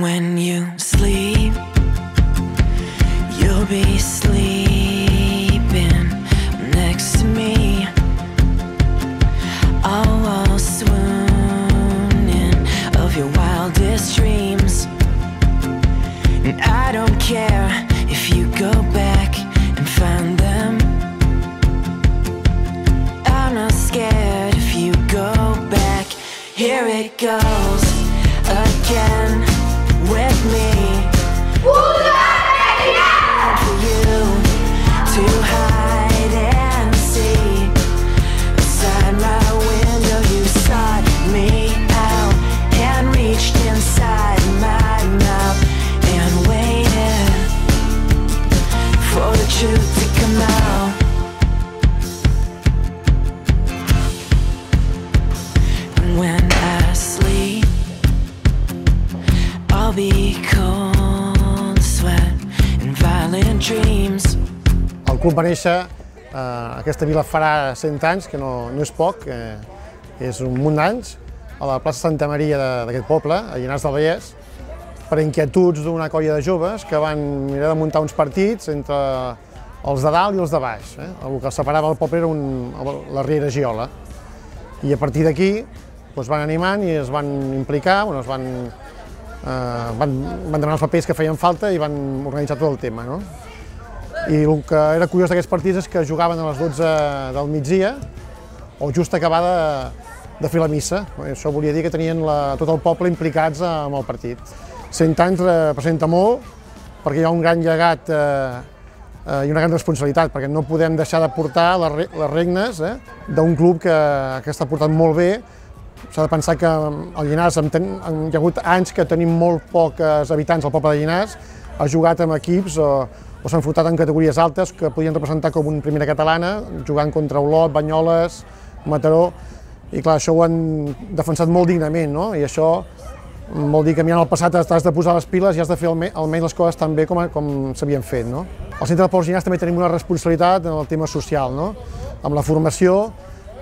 When you sleep, you'll be sleeping next to me. All while swooning of your wildest dreams. And I don't care if you go back and find them. I'm not scared if you go back. Here it goes again me. El club va néixer eh, aquesta vila farà 100 anys, que no, no és poc, eh, és un munt d'anys, a la plaça Santa Maria d'aquest poble, a Llinars del Vallès, per inquietuds d'una colla de joves que van mirar de muntar uns partits entre els de dalt i els de baix. Eh? El que separava el poble era un, la Riera Giola. I a partir d'aquí doncs van animant i es van implicar, bueno, es van, eh, van, van demanar els papers que feien falta i van organitzar tot el tema. No? I el que era curiós d'aquests partits és que jugaven a les 12 del migdia o just acabada de, fer la missa. Això volia dir que tenien la, tot el poble implicats amb el partit. 100 anys representa molt perquè hi ha un gran llegat eh, eh, i una gran responsabilitat, perquè no podem deixar de portar les, les regnes eh, d'un club que, que està portant molt bé. S'ha de pensar que el Llinars, hem ten, hem, hi ha hagut anys que tenim molt pocs habitants al poble de Llinars, ha jugat amb equips o, o s'ha enfrontat en categories altes que podien representar com una primera catalana, jugant contra Olot, Banyoles, Mataró, i clar, això ho han defensat molt dignament, no? I això vol dir que mirant el passat t'has de posar les piles i has de fer alme- almenys les coses tan bé com, com s'havien fet. No? Al Centre de Pols Llinars també tenim una responsabilitat en el tema social, no? amb la formació,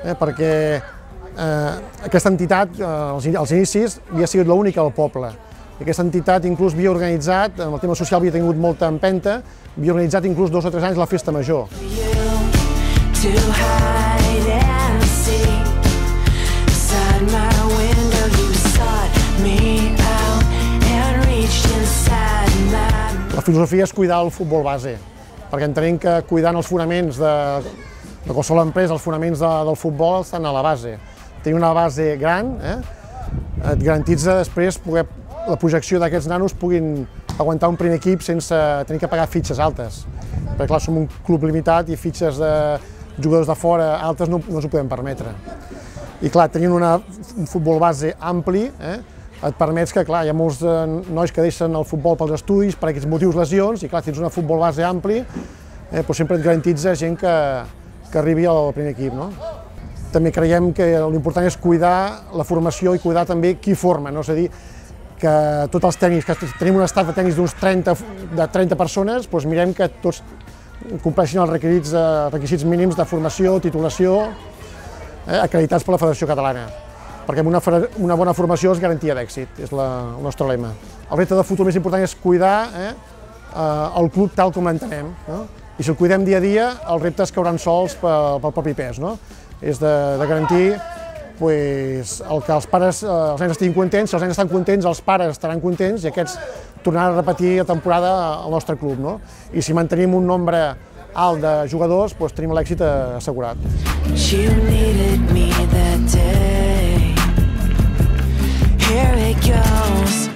eh, perquè eh, aquesta entitat, eh, als inicis, havia sigut l'única al poble. Aquesta entitat inclús havia organitzat, en el tema social havia tingut molta empenta, havia organitzat inclús dos o tres anys la festa major. La filosofia és cuidar el futbol base, perquè entenem que cuidant els fonaments de, de qualsevol empresa, els fonaments de, del futbol estan a la base. Tenir una base gran eh, et garantitza després poder, la projecció d'aquests nanos puguin aguantar un primer equip sense tenir que pagar fitxes altes. Perquè clar, som un club limitat i fitxes de jugadors de fora altes no, no ens ho podem permetre. I clar, tenint una, un futbol base ampli, eh, et permets que, clar, hi ha molts eh, nois que deixen el futbol pels estudis, per aquests motius lesions, i clar, tens un futbol base ampli, eh, però sempre et garantitza gent que, que arribi al primer equip. No? També creiem que l'important és cuidar la formació i cuidar també qui forma, no? és a dir, que tots els tècnics, que tenim un estat de tècnics d'uns 30, de 30 persones, doncs mirem que tots compleixin els requisits, eh, requisits mínims de formació, titulació, eh, acreditats per la Federació Catalana perquè amb una, una bona formació és garantia d'èxit, és la, el nostre lema. El repte de futur més important és cuidar eh, eh, el club tal com l'entenem, no? i si el cuidem dia a dia, els reptes cauran sols pel, pel propi pes. No? És de, de garantir pues, el que els pares, eh, els nens estiguin contents, si els nens estan contents, els pares estaran contents i aquests tornaran a repetir la temporada al nostre club. No? I si mantenim un nombre alt de jugadors, doncs tenim l'èxit assegurat. Here it goes.